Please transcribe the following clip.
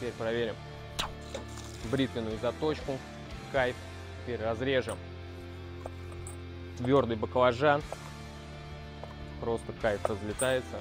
Теперь проверим бритвенную заточку. Кайф. Теперь разрежем твердый баклажан. Просто кайф разлетается.